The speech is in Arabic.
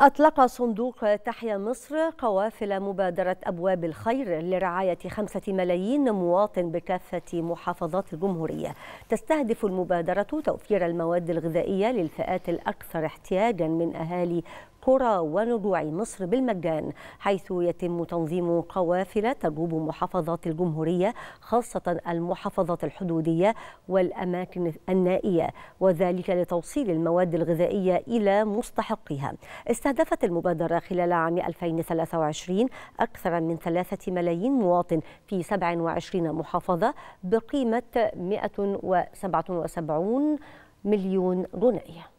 أطلق صندوق تحيا مصر قوافل مبادرة أبواب الخير لرعاية خمسة ملايين مواطن بكافة محافظات الجمهورية. تستهدف المبادرة توفير المواد الغذائية للفئات الأكثر احتياجا من أهالي قرى ونجوع مصر بالمجان حيث يتم تنظيم قوافل تجوب محافظات الجمهورية خاصة المحافظات الحدودية والأماكن النائية وذلك لتوصيل المواد الغذائية إلى مستحقها استهدفت المبادرة خلال عام 2023 أكثر من ثلاثة ملايين مواطن في 27 محافظة بقيمة 177 مليون جنيه.